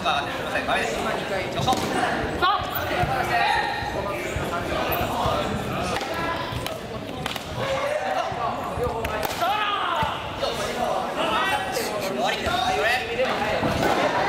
が上がってません。